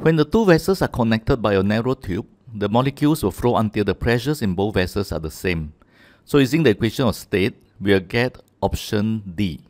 When the two vessels are connected by a narrow tube, the molecules will flow until the pressures in both vessels are the same. So using the equation of state, we'll get option D.